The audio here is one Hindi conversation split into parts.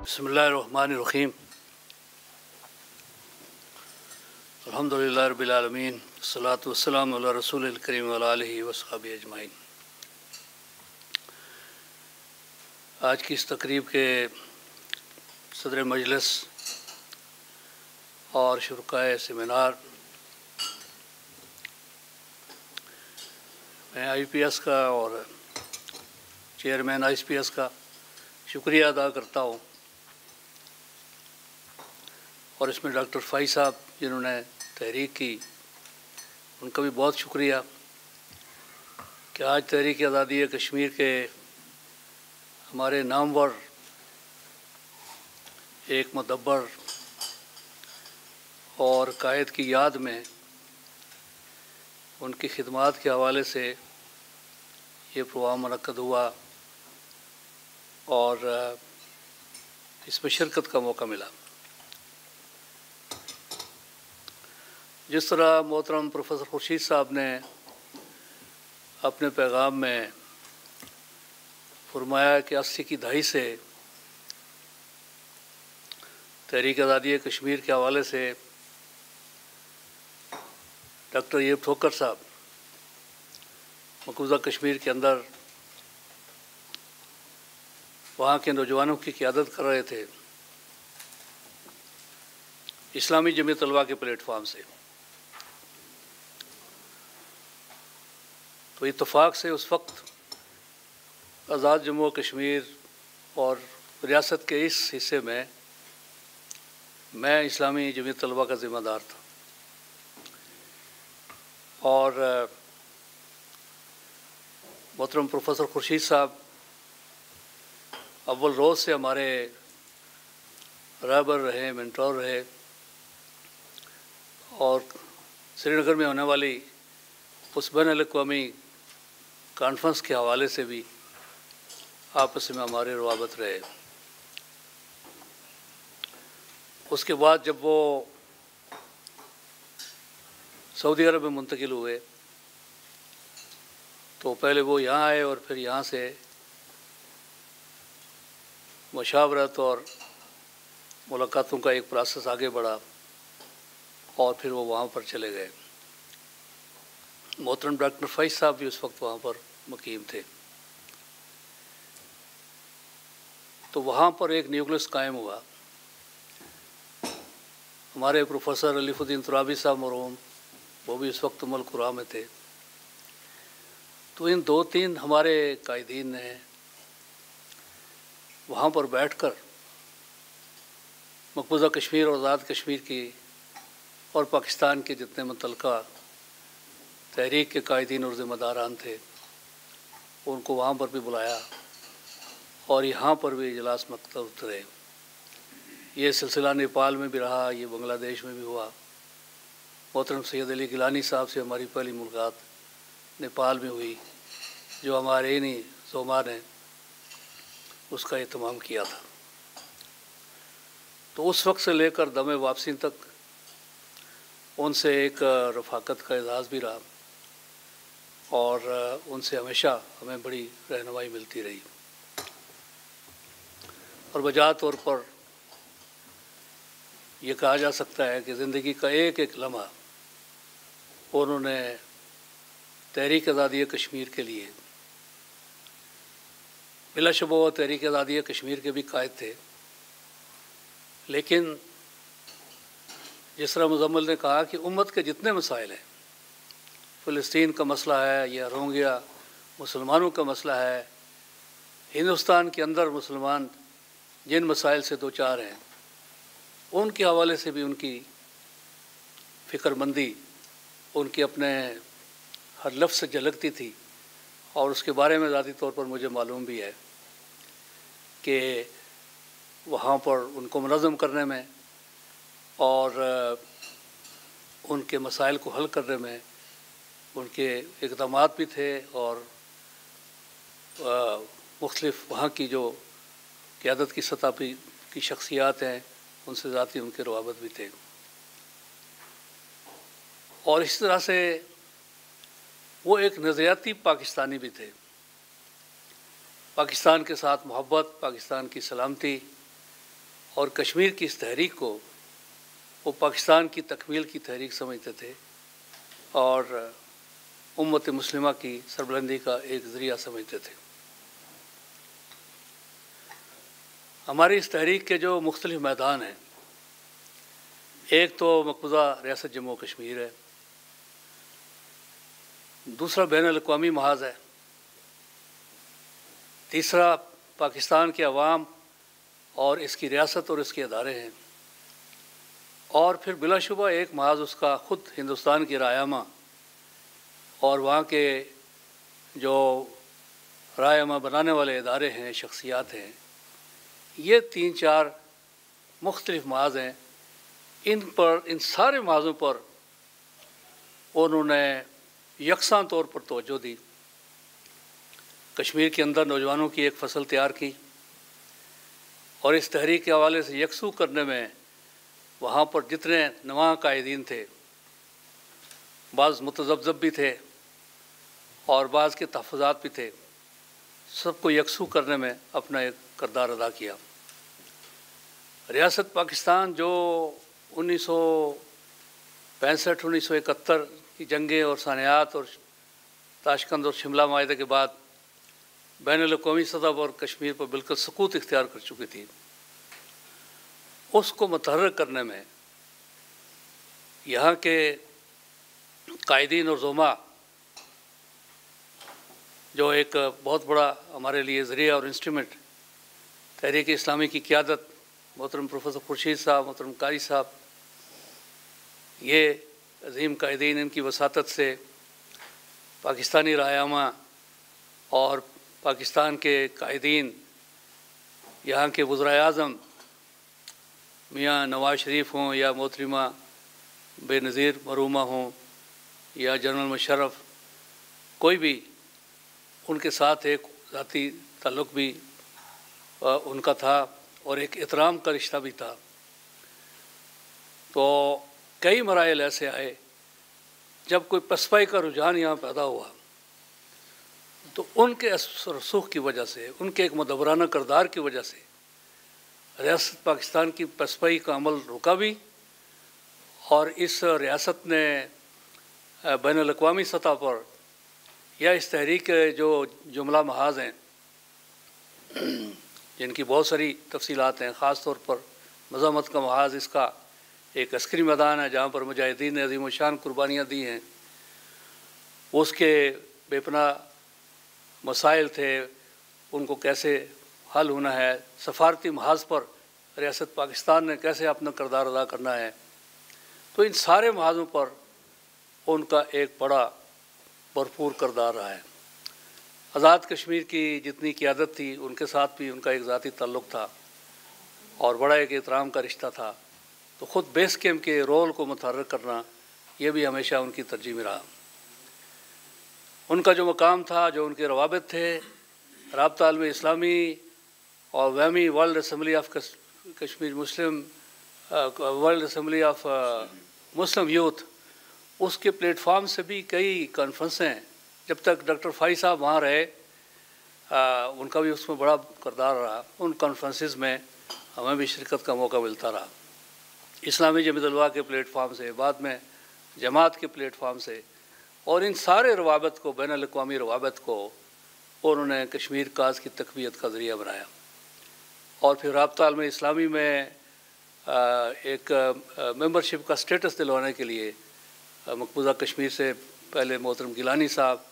बसमीम अलहमदिल्ला रबीआलमीन सलात वसलाम रसूल करीम वसहब अजमाइन आज की इस तकरीब के सदर मजलस और शुरुकाय सेमिनार मैं आईपीएस का और चेयरमैन आईपीएस का शुक्रिया अदा करता हूँ। और इसमें डॉक्टर फ़ाई साहब, जिन्होंने तहरीक की, उनका भी बहुत शुक्रिया कि आज तहरीक आज़ादी कश्मीर के हमारे नामवर एक मदब्बर और कायद की याद में उनकी खिदमत के हवाले से ये प्रोग्राम मनद हुआ और इसमें शिरकत का मौका मिला। जिस तरह मोहतरम प्रोफेसर खुर्शीद साहब ने अपने पैगाम में फरमाया कि अस्सी की दहाई से तहरीक आज़ादी कश्मीर के हवाले से डॉक्टर ये ठोकर साहब मकबूजा कश्मीर के अंदर वहाँ के नौजवानों की क़्यादत कर रहे थे इस्लामी जमी तलबा के प्लेटफार्म से। तो इतफ़ाक़ से उस वक्त आज़ाद जम्मू कश्मीर और रियासत के इस हिस्से में मैं इस्लामी जमी तलबा का ज़िम्मेदार था। और मोहतरम प्रोफेसर खुर्शीद साहब अव्वल रोज़ से हमारे रहबर रहे, मेंटोर रहे और श्रीनगर में होने वाली उस बैन अवी कॉन्फ्रेंस के हवाले से भी आपस में हमारे रवाबत रहे। उसके बाद जब वो सऊदी अरब में मुंतकिल हुए तो पहले वो यहाँ आए और फिर यहाँ से मशावरत और मुलाकातों का एक प्रोसेस आगे बढ़ा और फिर वो वहाँ पर चले गए। मोहतरम डॉक्टर फैज साहब भी उस वक्त वहाँ पर मुकीम थे। तो वहाँ पर एक न्यूक्लियस कायम हुआ। हमारे प्रोफेसर अलीफुद्दीन तुराबी साहब मरूम वो भी इस वक्त मलकुरा में थे। तो इन दो तीन हमारे कायदीन ने वहाँ पर बैठकर मकबूजा कश्मीर और आज़ाद कश्मीर की और पाकिस्तान के जितने मुतलका तहरीक के कायदीन और ज़िम्मेदारान थे उनको वहाँ पर भी बुलाया और यहाँ पर भी इजलास मकतब उतरे। ये सिलसिला नेपाल में भी रहा, ये बांग्लादेश में भी हुआ। मोहतरम सैद अली गिलानी साहब से हमारी पहली मुलाकात नेपाल में हुई, जो हमारे इन्हीं सोमा ने उसका अहतमाम किया था। तो उस वक्त से लेकर दमे वापसी तक उनसे एक रफाकत का एजाज़ भी रहा। और उनसे हमेशा हमें बड़ी रहनुमाई मिलती रही। और बजा तौर पर यह कहा जा सकता है कि ज़िंदगी का एक एक लम्हा उन्होंने तहरीक आज़ादी कश्मीर के लिए बिलाशुबा तहरीक आज़ादी कश्मीर के भी कायद थे। लेकिन जिस तरह मुजम्मल ने कहा कि उम्मत के जितने मसाइल हैं फ़लस्तीन का मसला है, या रोंगिया मुसलमानों का मसला है, हिंदुस्तान के अंदर मुसलमान जिन मसाइल से दो चार हैं, उनके हवाले से भी उनकी फ़िक्रमंदी, उनके अपने हर लफ्ज़ से झलकती थी, और उसके बारे में ज़ाती तौर पर मुझे मालूम भी है कि वहाँ पर उनको मनज़म करने में और, उनके मसाइल को हल करने में उनके इकदाम भी थे और मुख्तलिफ़ वहाँ की जो क़्यादत की सतह पर की शख्सियात हैं, उनसे ज़ाती उनके रवाबत भी थे। और इस तरह से वो एक नज़रियाती पाकिस्तानी भी थे। पाकिस्तान के साथ मोहब्बत, पाकिस्तान की सलामती और कश्मीर की इस तहरीक को वो पाकिस्तान की तकमील की तहरीक समझते थे। और उम्मत मुस्लिमा की सरबलंदी का एक ज़रिया समझते थे। हमारी इस तहरीक के जो मुख्तलिफ़ मैदान हैं, एक तो मकबूजा रियासत जम्मू कश्मीर है, दूसरा बैन अवी महाज है, तीसरा पाकिस्तान के अवाम और इसकी रियासत और इसके अदारे हैं, और फिर बिलाशुबा एक महाज, उसका ख़ुद हिंदुस्तान की रायामा और वहाँ के जो रायामा बनाने वाले इदारे हैं, शख्सियात हैं, ये तीन चार मुख्तलिफ़ माज हैं। इन पर, इन सारे माजों पर उन्होंने यकसा तौर पर तोजो दी। कश्मीर के अंदर नौजवानों की एक फ़सल तैयार की और इस तहरीक के हवाले से यकसू करने में वहाँ पर जितने नवा कायदीन थे, बाज़ मुतजबजब भी थे और बाज़ के तहफ़ात भी थे। सबको यकसू करने में अपना एक करदार अदा किया। रियासत पाकिस्तान जो उन्नीस सौ पैंसठ, उन्नीस सौ इकहत्तर की जंगें और सानियात और ताशकंद और शिमला माहे के बाद बैन अवी सतह पर कश्मीर पर बिल्कुल सकूत इख्तियार कर चुकी थी। उसको मतहर करने में यहाँ के कायदीन और जुमा जो एक बहुत बड़ा हमारे लिए ज़रिया और इंस्ट्रूमेंट तहरीक इस्लामी की क़्यादत, मोहतरम प्रोफेसर खुर्शीद साहब, मोहतरम कारी साहब, ये अजीम कायदीन इनकी वसात से पाकिस्तानी रायामा और पाकिस्तान के कायदीन, यहाँ के वज्र अज़म मियाँ नवाज़ शरीफ हों या मोहतरमा बेनज़ीर मरूमा हों या जनरल मुशरफ कोई भी उनके साथ एक ज़ाती ताल्लुक़ भी उनका था और एक एहतराम का रिश्ता भी था। तो कई मराइल ऐसे आए, जब कोई पसपाई का रुझान यहाँ पैदा हुआ तो उनके रसूख की वजह से, उनके एक मदबराना करदार की वजह से, रियासत पाकिस्तान की पसपाई का अमल रुका भी और इस रियासत ने बैन अवी सतह पर या इस तहरीक के जो जुमला महाज हैं, जिनकी बहुत सारी तफसीलात हैं ख़ास तौर पर मजामत का महाज इसका एक अस्करी मैदान है, जहाँ पर मुजाहिदीन ने अजीम शान कुर्बानियाँ दी हैं। उसके बेपना मसाइल थे, उनको कैसे हल होना है, सफारती महाज पर रियासत पाकिस्तान ने कैसे अपना करदार अदा करना है। तो इन सारे महाजों पर उनका एक बड़ा भरपूर करदार रहा है। आज़ाद कश्मीर की जितनी क़्यादत थी, उनके साथ भी उनका एक ज़ाती ताल्लुक़ था और बड़ा एक एहतराम का रिश्ता था। तो ख़ुद बेस कैम्प के रोल को मुतहर करना, ये भी हमेशा उनकी तरजीह में रहा। उनका जो मकाम था, जो उनके रवाबित थे, रबता आलम इस्लामी और वहमी world assembly of Kashmir Muslim world assembly of Muslim youth उसके प्लेटफॉर्म से भी कई कॉन्फ्रेंसें जब तक डॉक्टर फाई साहब वहाँ रहे आ, उनका भी उसमें बड़ा करदार रहा। उन कॉन्फ्रेंसेस में हमें भी शिरकत का मौका मिलता रहा। इस्लामी जमीतलवा के प्लेटफार्म से बाद में जमात के प्लेटफार्म से और इन सारे रवाबत को बैन अवी रवाबत को उन्होंने कश्मीर काज की तकबीयत का ज़रिया बनाया। और फिर रबता में इस्लामी में एक मेंबरशिप का स्टेटस दिलवाने के लिए मकबूजा कश्मीर से पहले मोहतरम गिलानी साहब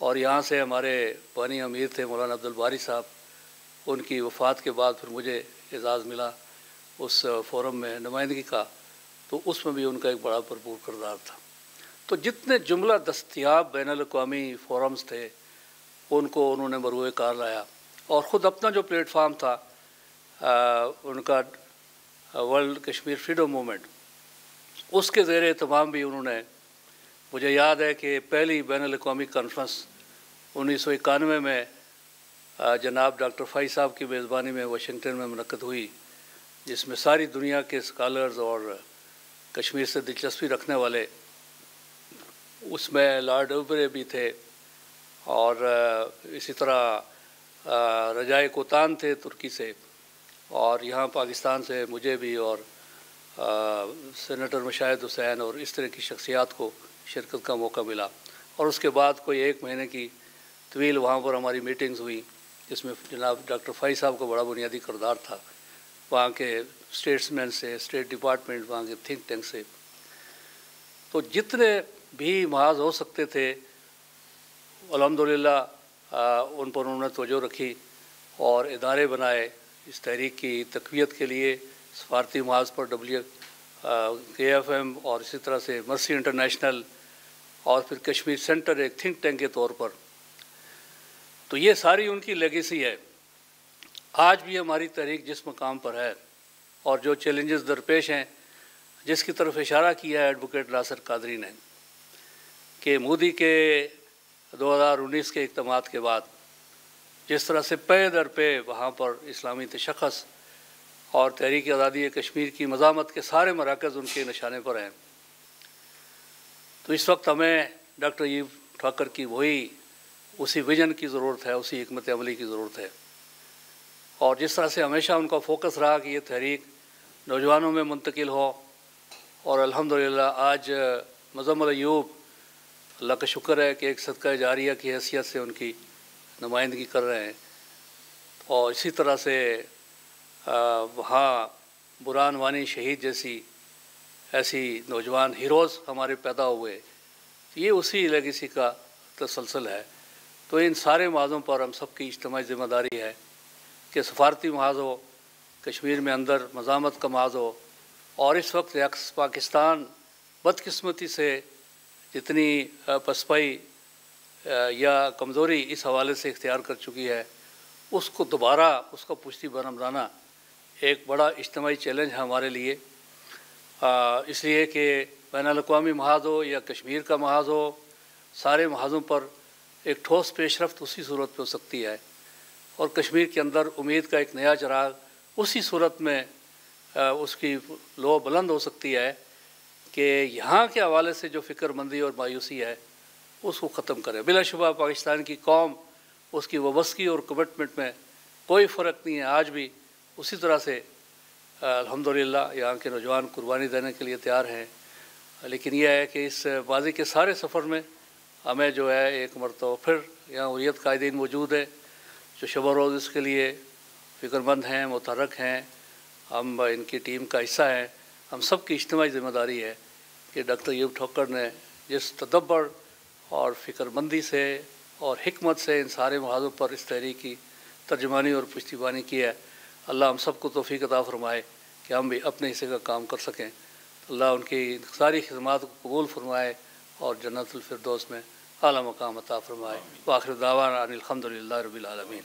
और यहाँ से हमारे पानी अमीर थे मौलाना अब्दुल बारी साहब। उनकी वफ़ात के बाद फिर मुझे एजाज़ मिला उस फोरम में नुमाइंदगी का। तो उसमें भी उनका एक बड़ा भरपूर करदार था। तो जितने जुमला दस्तियाब बैन अवी फोरम्स थे उनको उन्होंने बरूए कार लाया और ख़ुद अपना जो प्लेटफार्म था आ, उनका वर्ल्ड कश्मीर फ्रीडम मूवमेंट उसके ज़ेर तमाम भी उन्होंने, मुझे याद है कि पहली बैन अवी कॉन्फ्रेंस उन्नीस सौ इक्यानवे में जनाब डॉक्टर फ़ाई साहब की मेज़बानी में वाशिंगटन में मनकद हुई, जिसमें सारी दुनिया के स्कॉलर्स और कश्मीर से दिलचस्पी रखने वाले, उसमें लॉर्ड उबरे भी थे और इसी तरह रजाए कोतान थे तुर्की से और यहाँ पाकिस्तान से मुझे भी और सेनेटर मशाहिद हुसैन और इस तरह की शख्सियात को शिरकत का मौका मिला। और उसके बाद कोई एक महीने की तवील वहाँ पर हमारी मीटिंग्स हुई, जिसमें जनाब डॉक्टर फ़ाई साहब का बड़ा बुनियादी करदार था। वहाँ के स्टेट्समैन से स्टेट डिपार्टमेंट वहाँ के थिंक टैंक से। तो जितने भी महाज हो सकते थे अलहमदिल्ला उन पर उन्होंने तोजो रखी और इदारे बनाए इस तहरीक की तकवीत के लिए। सफारती महाज पर डब्ल्यू के एफ़ एम और इसी तरह से मर्सी इंटरनेशनल और फिर कश्मीर सेंटर एक थिंक टैंक के तौर पर। तो ये सारी उनकी लेगेसी है। आज भी हमारी तहरीक जिस मकाम पर है और जो चैलेंजेस दरपेश हैं, जिसकी तरफ़ इशारा किया है एडवोकेट नासर कादरी ने कि मोदी के 2019 के इकदाम के बाद जिस तरह से पे दर पे वहाँ पर इस्लामी तशखस और तहरीक आज़ादी कश्मीर की मजामत के सारे मराकज़ उनके निशाने पर हैं। तो इस वक्त हमें डॉक्टर ईव ठाकर की वही, उसी विजन की ज़रूरत है, उसी हमत अमली की ज़रूरत है। और जिस तरह से हमेशा उनका फोकस रहा कि ये तहरीक नौजवानों में मुंतकिल हो, और अल्हम्दुलिल्लाह आज मजम्मल अयूब अल्लाह का शुक्र है कि एक सदका जारिया की हैसियत से उनकी नुमाइंदगी कर रहे हैं। और इसी तरह से वहाँ बुरान वानी शहीद जैसी ऐसी नौजवान हीरोज़ हमारे पैदा हुए। ये उसी लेगेसी का तसलसल है। तो इन सारे महाजों पर हम सबकी इज्तमी ज़िम्मेदारी है कि सफारती महाज हो कश्मीर में अंदर मजामत का महाज हो और इस वक्त पाकिस्तान बदकस्मती से जितनी पसपाई या कमज़ोरी इस हवाले से इख्तियार कर चुकी है, उसको दोबारा उसका पुश्ती बरम लाना एक बड़ा इज्तमी चैलेंज है हमारे लिए। इसलिए कि बैन अवी महाज हो या कश्मीर का महाज हो, सारे महाजों पर एक ठोस पेशरफ उसी सूरत पे हो सकती है। और कश्मीर के अंदर उम्मीद का एक नया चराग उसी सूरत में उसकी लो बुलंद हो सकती है कि यहाँ के हवाले से जो फ़िक्रमंदी और मायूसी है, उसको ख़त्म करें। बिलाशुबा पाकिस्तान की कौम, उसकी वबस्की और कमिटमेंट में कोई फ़र्क नहीं है। आज भी उसी तरह से अल्हम्दुलिल्लाह, यहाँ के नौजवान कुर्बानी देने के लिए तैयार हैं। लेकिन यह है कि इस बाजी के सारे सफ़र में हमें जो है एक मरतबा फिर यहाँ उरियत कायदीन मौजूद है, जो शब रोज़ इसके लिए फ़िक्रमंद हैं मुतरक हैं। हम, इनकी टीम का हिस्सा हैं। हम सब की इज्तमी ज़िम्मेदारी है कि डॉक्टर यूब ठोकर ने जिस तदब्बर और फ़िक्रमंदी से और हमत से इन सारे महाजों पर इस तहरीक की तर्जमानी और पुश्तीबानी की है। अल्लाह हम सबको तोफ़ी अता फ़रमाए कि हम भी अपने हिस्से का काम कर सकें। अल्लाह उनकी सारी खदमात को कबूल फरमाए और जन्नतफरदोस में अली मकाम अता फ़रमाए। आखिर दावा अनिलहमदिल्ला रबीआलमीन